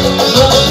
no